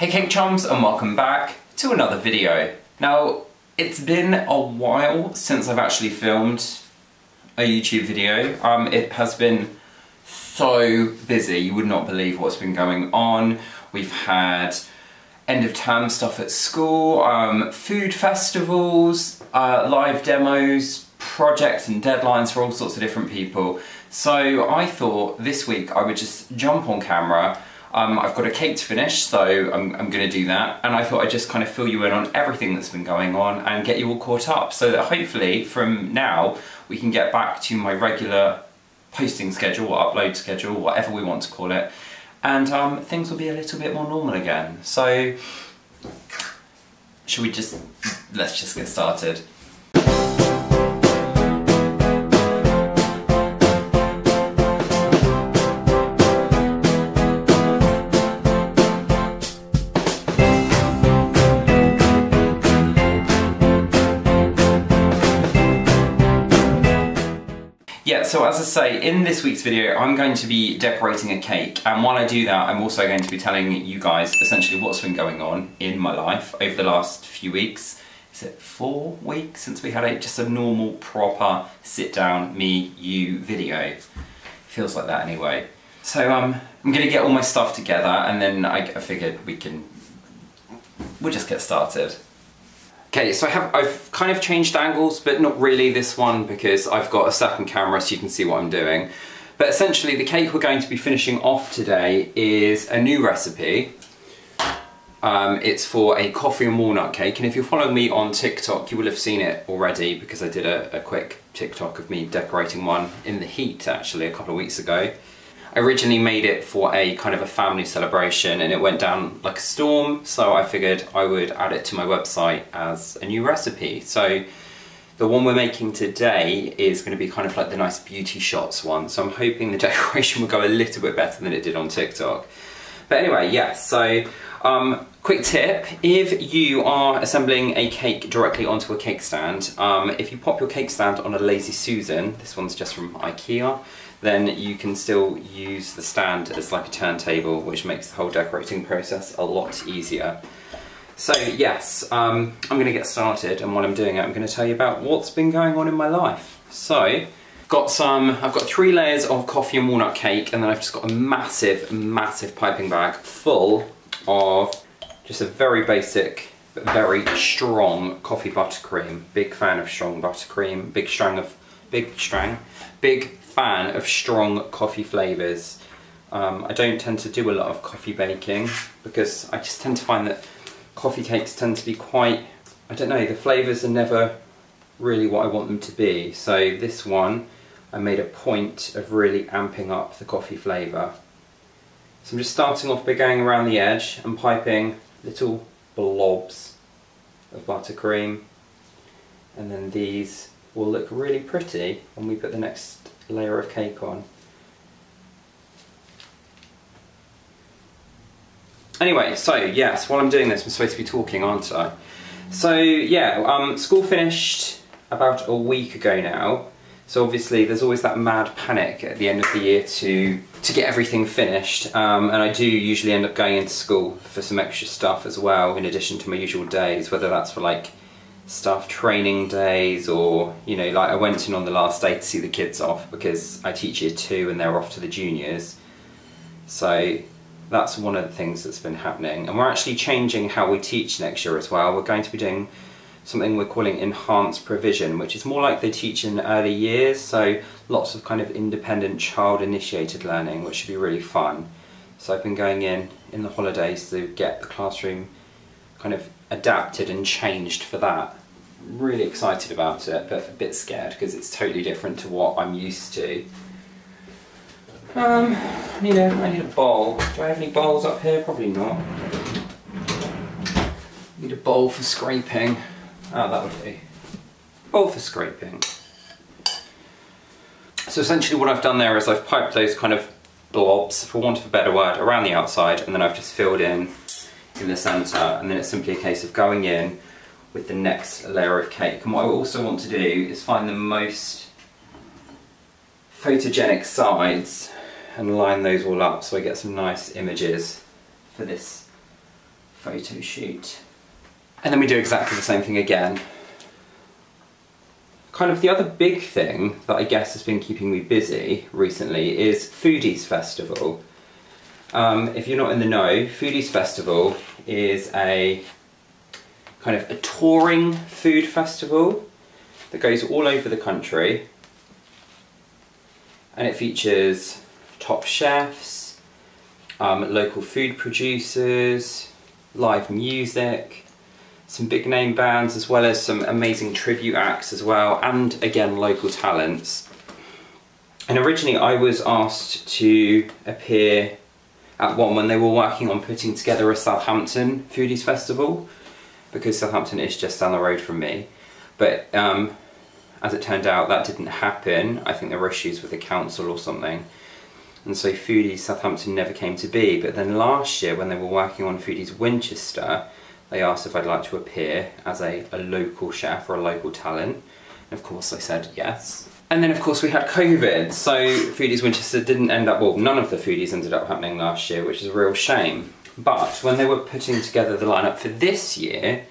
Hey Cake Chums and welcome back to another video. Now, it's been a while since I've actually filmed a YouTube video. Um, it has been so busy, you would not believe what's been going on. We've had end of term stuff at school, um, food festivals, uh, live demos, projects and deadlines for all sorts of different people. So I thought this week I would just jump on camera um, I've got a cake to finish, so I'm, I'm going to do that. And I thought I'd just kind of fill you in on everything that's been going on and get you all caught up so that hopefully from now we can get back to my regular posting schedule or upload schedule, whatever we want to call it. And um, things will be a little bit more normal again. So, should we just, let's just get started. So as I say, in this week's video, I'm going to be decorating a cake. And while I do that, I'm also going to be telling you guys essentially what's been going on in my life over the last few weeks. Is it four weeks since we had a, just a normal, proper sit down, me, you video? Feels like that anyway. So um, I'm gonna get all my stuff together and then I, I figured we can, we'll just get started. Okay, so I have, I've kind of changed angles, but not really this one because I've got a second camera so you can see what I'm doing. But essentially the cake we're going to be finishing off today is a new recipe. Um, it's for a coffee and walnut cake and if you're following me on TikTok you will have seen it already because I did a, a quick TikTok of me decorating one in the heat actually a couple of weeks ago. Originally made it for a kind of a family celebration and it went down like a storm so I figured I would add it to my website as a new recipe. So the one we're making today is going to be kind of like the nice beauty shots one so I'm hoping the decoration will go a little bit better than it did on TikTok. But anyway, yes, so um, quick tip, if you are assembling a cake directly onto a cake stand, um, if you pop your cake stand on a Lazy Susan, this one's just from Ikea, then you can still use the stand as like a turntable, which makes the whole decorating process a lot easier. So yes, um, I'm going to get started, and while I'm doing it, I'm going to tell you about what's been going on in my life. So, got some, I've got three layers of coffee and walnut cake, and then I've just got a massive, massive piping bag full of just a very basic, but very strong coffee buttercream. Big fan of strong buttercream, big strang of, big strang, big fan of strong coffee flavours. Um, I don't tend to do a lot of coffee baking because I just tend to find that coffee cakes tend to be quite, I don't know, the flavours are never really what I want them to be. So this one, I made a point of really amping up the coffee flavour. So I'm just starting off by going around the edge and piping little blobs of buttercream and then these will look really pretty when we put the next layer of cake on. Anyway, so yes, while I'm doing this, I'm supposed to be talking, aren't I? So yeah, um, school finished about a week ago now. So obviously there's always that mad panic at the end of the year to, to get everything finished. Um, and I do usually end up going into school for some extra stuff as well, in addition to my usual days, whether that's for like staff training days or you know like I went in on the last day to see the kids off because I teach year two and they're off to the juniors. So that's one of the things that's been happening. And we're actually changing how we teach next year as well. We're going to be doing something we're calling enhanced provision which is more like they teach in early years. So lots of kind of independent child initiated learning which should be really fun. So I've been going in in the holidays to get the classroom kind of adapted and changed for that really excited about it, but a bit scared because it's totally different to what I'm used to. Um, I need a, I need a bowl. Do I have any bowls up here? Probably not. Need a bowl for scraping. Oh, that would be. Bowl for scraping. So essentially what I've done there is I've piped those kind of blobs, for want of a better word, around the outside and then I've just filled in in the centre and then it's simply a case of going in with the next layer of cake. And what I also want to do is find the most photogenic sides and line those all up so I get some nice images for this photo shoot. And then we do exactly the same thing again. Kind of the other big thing that I guess has been keeping me busy recently is Foodies Festival. Um, if you're not in the know, Foodies Festival is a kind of a touring food festival that goes all over the country and it features top chefs, um, local food producers, live music, some big name bands as well as some amazing tribute acts as well and again local talents. And originally I was asked to appear at one when they were working on putting together a Southampton Foodies Festival because Southampton is just down the road from me. But um, as it turned out that didn't happen. I think there were issues with the council or something. And so Foodies Southampton never came to be. But then last year when they were working on Foodies Winchester they asked if I'd like to appear as a, a local chef or a local talent. And of course I said yes. And then of course we had COVID, so Foodies Winchester didn't end up, well none of the Foodies ended up happening last year, which is a real shame. But when they were putting together the lineup for this year,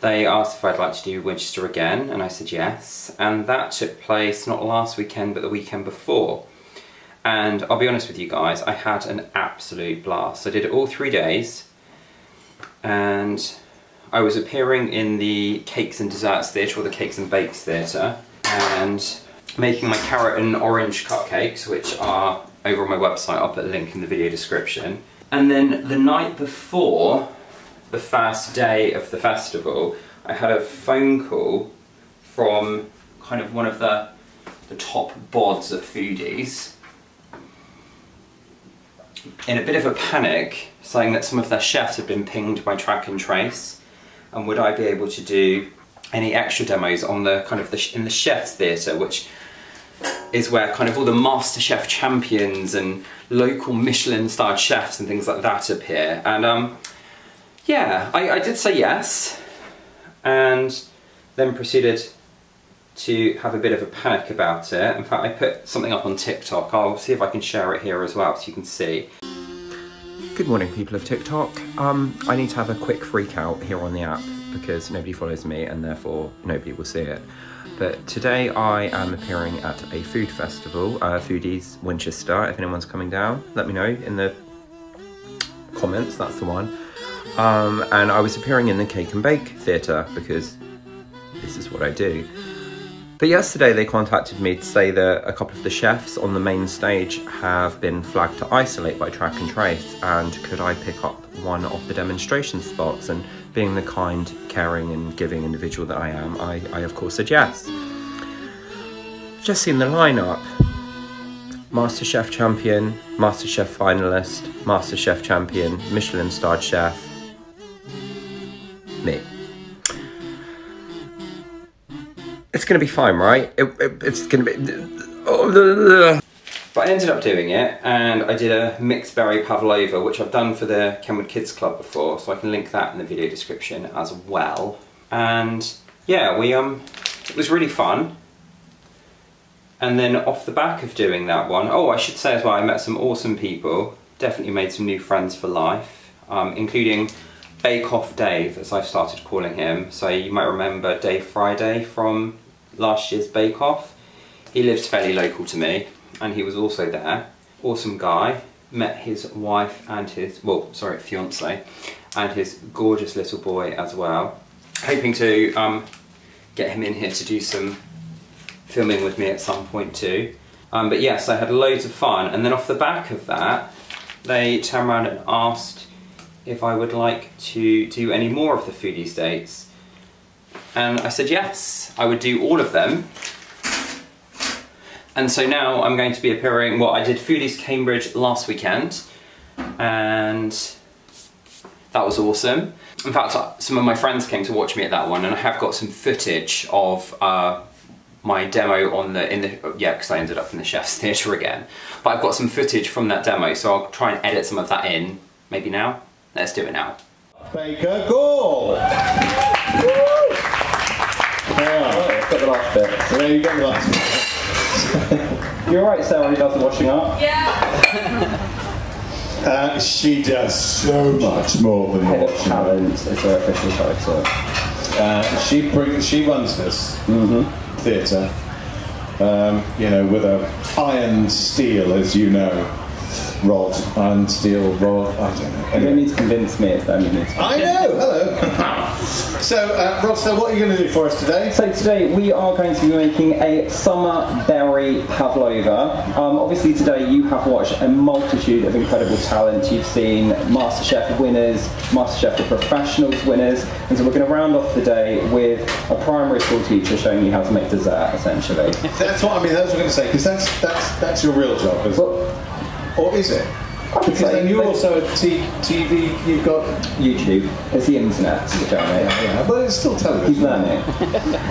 they asked if I'd like to do Winchester again, and I said yes. And that took place not last weekend, but the weekend before. And I'll be honest with you guys, I had an absolute blast. I did it all three days, and I was appearing in the Cakes and Desserts Theatre, or the Cakes and Bakes Theatre, and making my carrot and orange cupcakes, which are over on my website, I'll put a link in the video description. And then the night before the first day of the festival, I had a phone call from kind of one of the, the top bods at Foodies in a bit of a panic, saying that some of their chefs had been pinged by Track and Trace, and would I be able to do any extra demos on the kind of the in the chef's theatre, which is where kind of all the master chef champions and local Michelin starred chefs and things like that appear. And um, yeah, I, I did say yes, and then proceeded to have a bit of a panic about it. In fact, I put something up on TikTok. I'll see if I can share it here as well so you can see. Good morning, people of TikTok. Um, I need to have a quick freak out here on the app because nobody follows me and therefore nobody will see it. But today I am appearing at a food festival, uh, Foodies Winchester. If anyone's coming down, let me know in the comments, that's the one. Um, and I was appearing in the Cake and Bake Theatre because this is what I do. But yesterday they contacted me to say that a couple of the chefs on the main stage have been flagged to isolate by track and trace and could I pick up one of the demonstration spots and being the kind, caring and giving individual that I am, I, I of course said yes. Just seen the lineup. Master Chef champion, Master Chef finalist, Master Chef champion, Michelin starred chef, me. it's to be fine, right? It, it, it's to be... Oh, but I ended up doing it, and I did a mixed berry pavlova, which I've done for the Kenwood Kids Club before, so I can link that in the video description as well. And yeah, we um, it was really fun. And then off the back of doing that one, oh, I should say as well, I met some awesome people. Definitely made some new friends for life, um, including Bake Off Dave, as I've started calling him. So you might remember Dave Friday from last year's Bake Off. He lives fairly local to me and he was also there. Awesome guy. Met his wife and his, well, sorry, fiance, and his gorgeous little boy as well. Hoping to um, get him in here to do some filming with me at some point too. Um, but yes, I had loads of fun. And then off the back of that, they turned around and asked if I would like to do any more of the foodies dates. And I said yes, I would do all of them. And so now I'm going to be appearing, well, I did Foodies Cambridge last weekend, and that was awesome. In fact, some of my friends came to watch me at that one, and I have got some footage of uh, my demo on the, in the, yeah, because I ended up in the Chef's Theatre again. But I've got some footage from that demo, so I'll try and edit some of that in, maybe now. Let's do it now. Baker goal! Oh, got the last bit. So there you go, the last bit. You're right, Sarah, who does the washing up? Yeah. Uh, she does so much more than Head of talent is her official title. Uh, she brings, she runs this theatre, um, you know, with a iron steel, as you know, rod, iron steel rod. I don't know. You don't need to convince me, it's need to I know. Hello. So, uh, so what are you going to do for us today? So today we are going to be making a summer berry pavlova. Um, obviously today you have watched a multitude of incredible talent. You've seen MasterChef winners, MasterChef for Professionals winners, and so we're going to round off the day with a primary school teacher showing you how to make dessert, essentially. That's what I mean. That's what I'm going to say because that's that's that's your real job, is Well, or is it? I would Because say then you're that- also a T- TV. You've got YouTube. It's the internet, Jeremy. yeah, but it's still He's learning.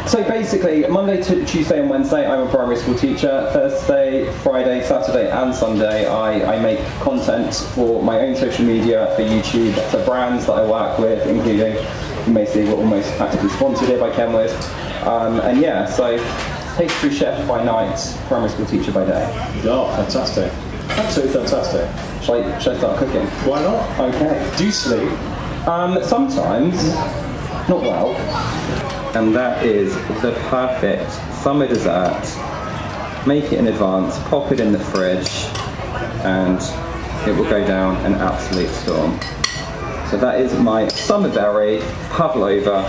so basically, Monday, to Tuesday, and Wednesday, I'm a primary school teacher. Thursday, Friday, Saturday, and Sunday, I, I make content for my own social media, for YouTube, for brands that I work with, including you may see we're almost practically sponsored here by Kenwood. Um, and yeah, so pastry chef by night, primary school teacher by day. Oh, fantastic! Absolutely fantastic. Shall I, shall I start cooking? Why not? Okay. Do you sleep? Um, sometimes, not well. And that is the perfect summer dessert. Make it in advance, pop it in the fridge, and it will go down an absolute storm. So that is my summer berry pavlova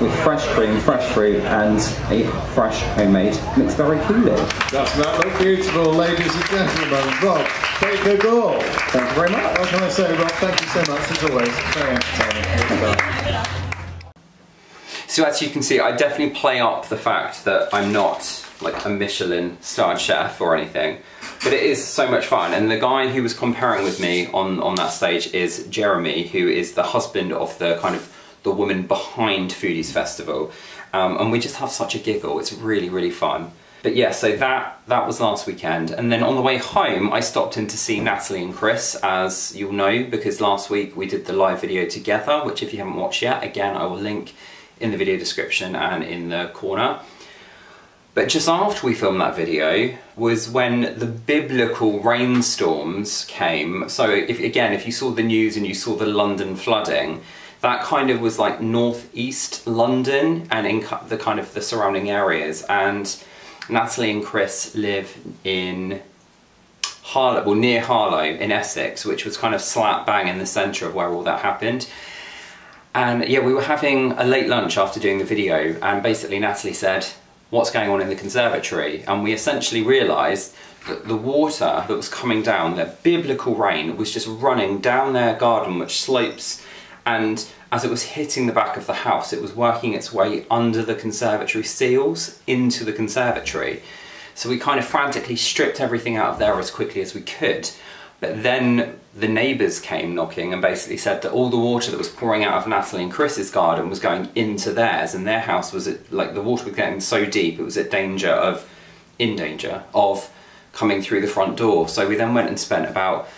with fresh cream, fresh fruit, and a fresh homemade mixed berry coulis. Doesn't that look beautiful, ladies and gentlemen? Rob, take the door. Thank you very much. What can I say, Rob? Thank you so much, as always. Very entertaining. So as you can see, I definitely play up the fact that I'm not like a Michelin starred chef or anything, but it is so much fun. And the guy who was compering with me on, on that stage is Jeremy, who is the husband of the kind of the woman behind Foodies Festival. Um, and we just have such a giggle. It's really, really fun. But yeah, so that that was last weekend, and then on the way home, I stopped in to see Natalie and Chris, as you'll know, because last week we did the live video together, which if you haven't watched yet, again I will link in the video description and in the corner. But just after we filmed that video was when the biblical rainstorms came. So if again, if you saw the news and you saw the London flooding, that kind of was like northeast London and in the kind of the surrounding areas. And Natalie and Chris live in Harlow, well near Harlow in Essex, which was kind of slap bang in the centre of where all that happened. And yeah, we were having a late lunch after doing the video, and basically Natalie said, What's going on in the conservatory? And we essentially realised that the water that was coming down, the biblical rain, was just running down their garden, which slopes, and as it was hitting the back of the house, it was working its way under the conservatory seals into the conservatory. So we kind of frantically stripped everything out of there as quickly as we could. But then the neighbours came knocking and basically said that all the water that was pouring out of Natalie and Chris's garden was going into theirs, and their house was at, like the water was getting so deep it was at danger of, in danger of coming through the front door. So we then went and spent about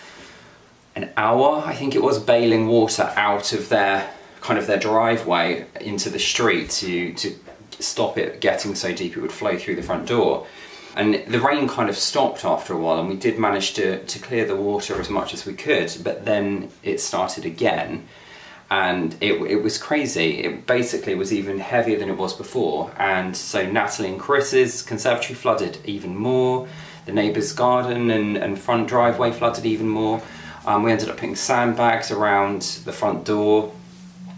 an hour, I think it was, bailing water out of their kind of their driveway into the street to to stop it getting so deep it would flow through the front door. And the rain kind of stopped after a while, and we did manage to, to clear the water as much as we could, but then it started again. And it, it was crazy. It basically was even heavier than it was before. And so Natalie and Chris's conservatory flooded even more. The neighbour's garden and, and front driveway flooded even more. Um, we ended up putting sandbags around the front door.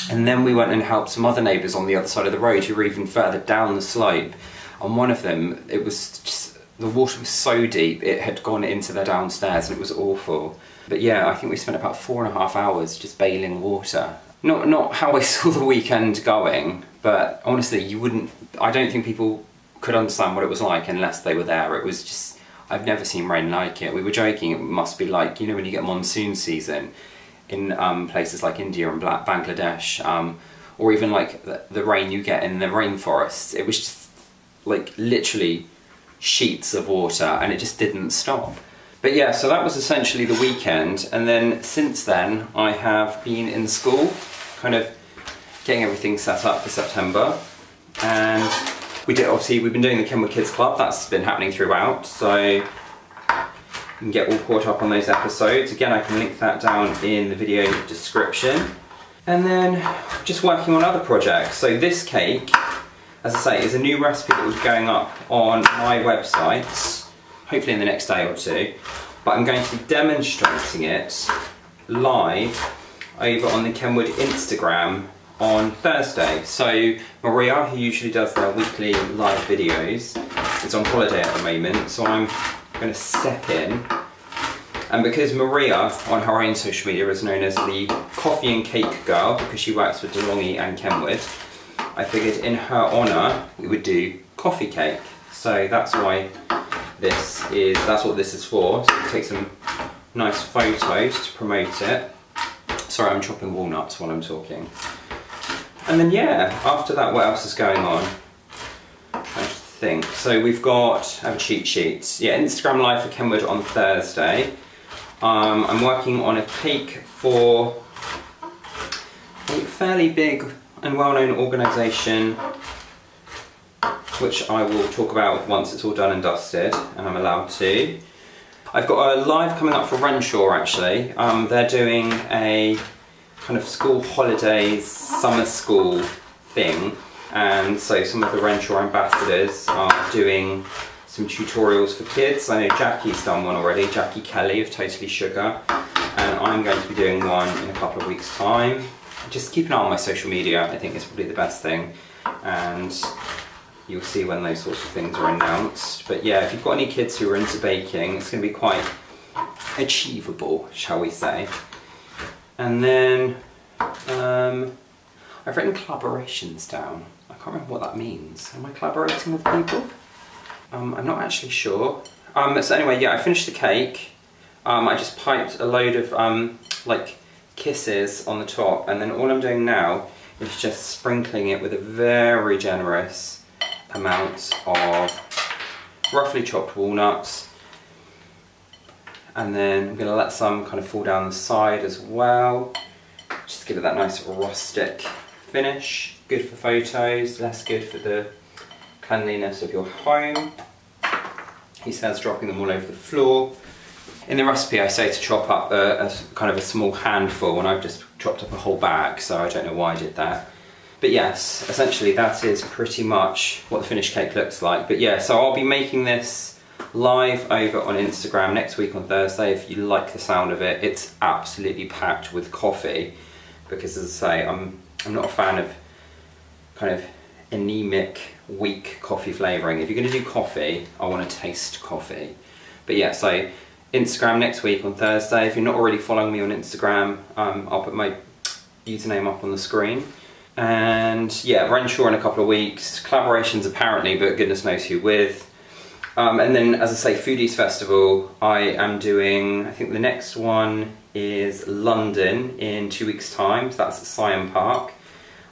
And then we went and helped some other neighbours on the other side of the road who were even further down the slope. On one of them, it was just, the water was so deep, it had gone into their downstairs and it was awful. But yeah, I think we spent about four and a half hours just bailing water. Not, not how I saw the weekend going, but honestly, you wouldn't, I don't think people could understand what it was like unless they were there. It was just, I've never seen rain like it. We were joking, it must be like, you know, when you get monsoon season in um, places like India and Bangladesh, um, or even like the, the rain you get in the rainforests. It was just like literally sheets of water and it just didn't stop. But yeah, so that was essentially the weekend, and then since then I have been in school, kind of getting everything set up for September, and we did obviously we've been doing the Kenwood Kids Club. That's been happening throughout. So can get all caught up on those episodes. Again, I can link that down in the video description. And then just working on other projects. So this cake, as I say, is a new recipe that was going up on my website, hopefully in the next day or two. But I'm going to be demonstrating it live over on the Kenwood Instagram on Thursday. So Maria, who usually does their weekly live videos, is on holiday at the moment, so I'm going to step in. And because Maria, on her own social media, is known as the coffee and cake girl, because she works with DeLonghi and Kenwood, I figured in her honour we would do coffee cake. So that's why this is, that's what this is for. So take some nice photos to promote it. Sorry, I'm chopping walnuts while I'm talking. And then yeah, after that, what else is going on? Think. So we've got a cheat sheets. Yeah, Instagram Live for Kenwood on Thursday. Um, I'm working on a cake for a fairly big and well-known organisation which I will talk about once it's all done and dusted and I'm allowed to. I've got a live coming up for Renshaw actually. Um, they're doing a kind of school holidays, summer school thing. And so some of the Renshaw ambassadors are doing some tutorials for kids. I know Jackie's done one already, Jackie Kelly of Totally Sugar. And I'm going to be doing one in a couple of weeks time. Just keep an eye on my social media, I think is probably the best thing. And you'll see when those sorts of things are announced. But yeah, if you've got any kids who are into baking, it's going to be quite achievable, shall we say. And then um, I've written collaborations down. Can't remember what that means. Am I collaborating with people? Um, I'm not actually sure. Um, so anyway, yeah, I finished the cake. Um, I just piped a load of um, like kisses on the top and then all I'm doing now is just sprinkling it with a very generous amount of roughly chopped walnuts and then I'm going to let some kind of fall down the side as well just give it that nice rustic finish good for photos less good for the cleanliness of your home he says dropping them all over the floor in the recipe I say to chop up a, a kind of a small handful and I've just chopped up a whole bag so I don't know why I did that but yes, essentially that is pretty much what the finished cake looks like. But yeah, so I'll be making this live over on Instagram next week on Thursday if you like the sound of it. It's absolutely packed with coffee because as I say, I'm, I'm not a fan of kind of anemic, weak coffee flavouring. If you're going to do coffee, I want to taste coffee. But yeah, so Instagram next week on Thursday. If you're not already following me on Instagram, um, I'll put my username up on the screen. And yeah, Renshaw in a couple of weeks. Collaborations apparently, but goodness knows who with. Um, and then, as I say, Foodies Festival, I am doing, I think the next one is London in two weeks' time, so that's at Syon Park.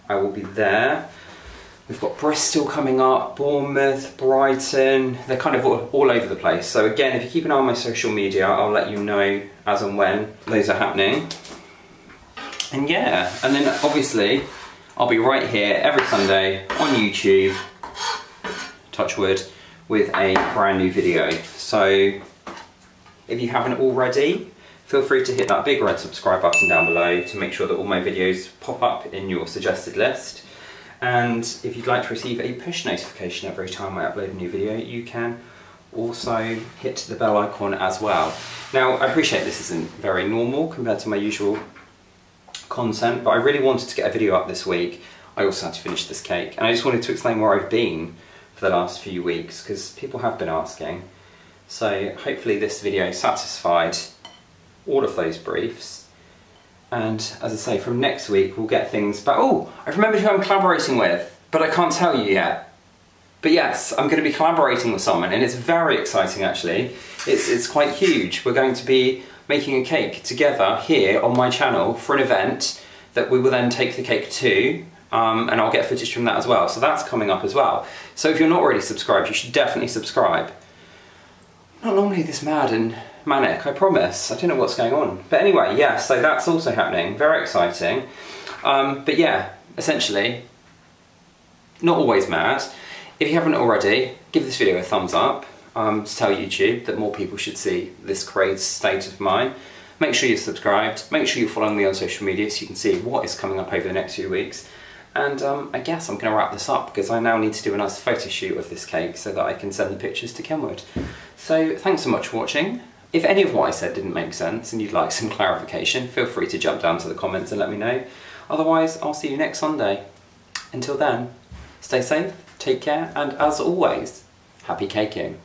I will be there. We've got Bristol coming up, Bournemouth, Brighton, they're kind of all, all, over the place. So again, if you keep an eye on my social media, I'll let you know as and when those are happening. And yeah, and then obviously, I'll be right here every Sunday on YouTube, Touchwood, with a brand new video. So if you haven't already, feel free to hit that big red subscribe button down below to make sure that all my videos pop up in your suggested list. And if you'd like to receive a push notification every time I upload a new video, you can also hit the bell icon as well. Now, I appreciate this isn't very normal compared to my usual content, but I really wanted to get a video up this week. I also had to finish this cake, and I just wanted to explain where I've been for the last few weeks, because people have been asking. So hopefully this video satisfied all of those briefs. And as I say, from next week we'll get things back. Oh, I remembered who I'm collaborating with, but I can't tell you yet. But yes, I'm going to be collaborating with someone, and it's very exciting actually. It's, it's quite huge. We're going to be making a cake together here on my channel for an event that we will then take the cake to um, and I'll get footage from that as well. So that's coming up as well. So if you're not already subscribed, you should definitely subscribe. Not normally this mad and manic, I promise. I don't know what's going on. But anyway, yeah, so that's also happening. Very exciting. Um, but yeah, essentially, not always mad. If you haven't already, give this video a thumbs up. um, to tell YouTube that more people should see this crazed state of mine. Make sure you're subscribed, make sure you're following me on social media so you can see what is coming up over the next few weeks. And um, I guess I'm going to wrap this up because I now need to do a nice photo shoot of this cake so that I can send the pictures to Kenwood. So thanks so much for watching. If any of what I said didn't make sense and you'd like some clarification, feel free to jump down to the comments and let me know. Otherwise, I'll see you next Sunday. Until then, stay safe, take care, and as always, happy caking.